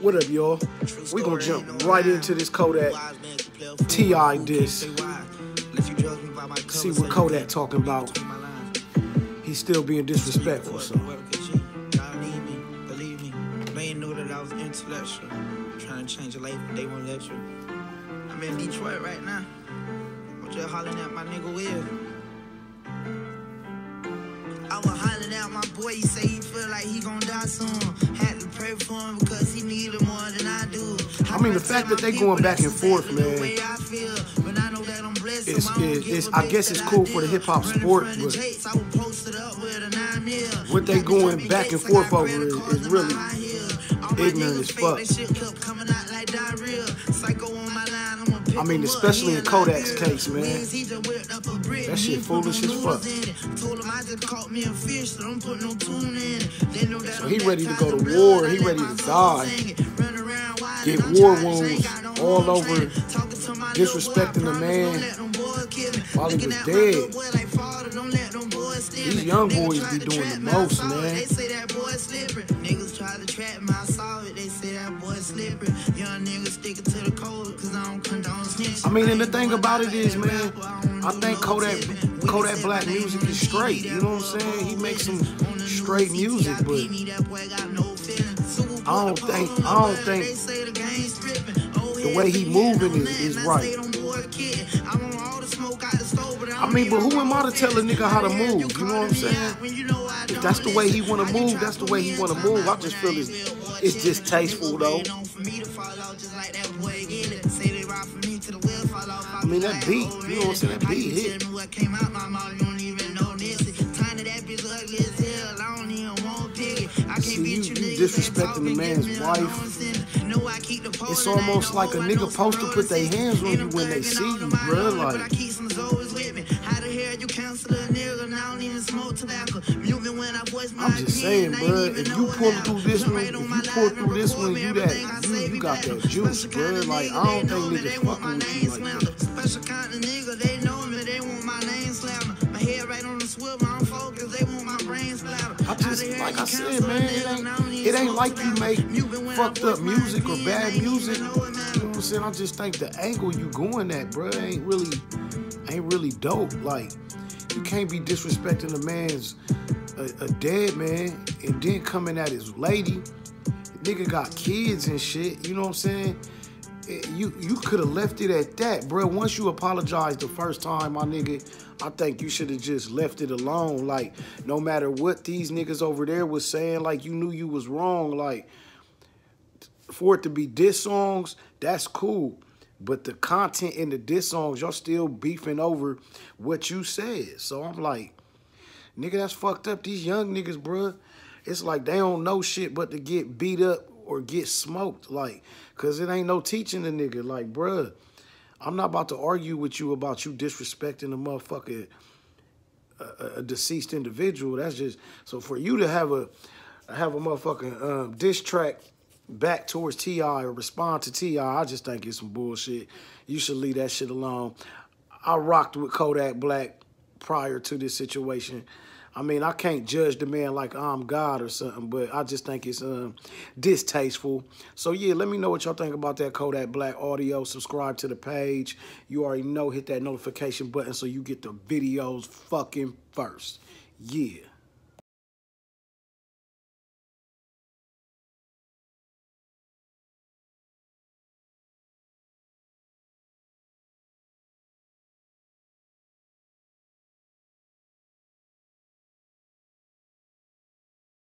What up, y'all? We gonna jump right into this Kodak T.I. diss. See what Kodak talking about. He's still being disrespectful, so. Intellectual, Trying to change your life, they won't let you. I'm in Detroit right now. I'm just hollering at my nigga Will. I was hollering at my boy, he say he feel like he gon' die soon. For him because he needed more than I do. I mean, the fact that they going back and forth, man, it's, it's, it's, I guess it's cool for the hip hop sport, but what they going back and forth over is, is really ignorant as fuck. I mean, especially in Kodak's case, man. That shit foolish as fuck. So he ready to go to war. He ready to die. Get war wounds all over, disrespecting the man while he was dead. These young boys be doing the most, man. I mean, and the thing about it is, man, I think Kodak Kodak Black music is straight. You know what I'm saying? He makes some straight music, but I don't think I don't think the way he moving is, is right. I mean, but who am I to tell a nigga how to move? You know what I'm saying? If that's the way he want to move, that's the way he want to move. I just feel it's, it's distasteful, though. I mean, that beat, you know what I'm saying? That beat hit. See, you, you disrespecting the man's wife. It's almost like a nigga supposed to put their hands on you when they see you, bro. Like, I'm just saying, bro. If you pull through this one, if you pull through this one, you that, you, you got that juice, bro. Like, I don't think niggas fucking with you like that. Splattered. I just, like I said, man, it ain't, it ain't like you make fucked up music or bad music. You know what I'm saying? I just think the angle you going at, bro, ain't really, ain't really dope. Like, you can't be disrespecting a man's a, a dead man and then coming at his lady. Nigga got kids and shit. You know what I'm saying? Eh, you you could have left it at that, bro. Once you apologized the first time, my nigga, I think you should have just left it alone. Like, no matter what these niggas over there was saying, like you knew you was wrong. Like, for it to be diss songs, that's cool. But the content in the diss songs, y'all still beefing over what you said. So I'm like, nigga, that's fucked up. These young niggas, bruh, it's like they don't know shit but to get beat up or get smoked. Like, cause it ain't no teaching the nigga. Like, bruh, I'm not about to argue with you about you disrespecting a motherfucker, a, a deceased individual. That's just, so for you to have a, have a motherfucking um, diss track back towards T.I. or respond to T.I., I just think it's some bullshit. You should leave that shit alone. I rocked with Kodak Black prior to this situation. I mean, I can't judge the man like I'm God or something, but I just think it's um, distasteful. So, yeah, let me know what y'all think about that Kodak Black audio. Subscribe to the page. You already know, hit that notification button so you get the videos fucking first. Yeah.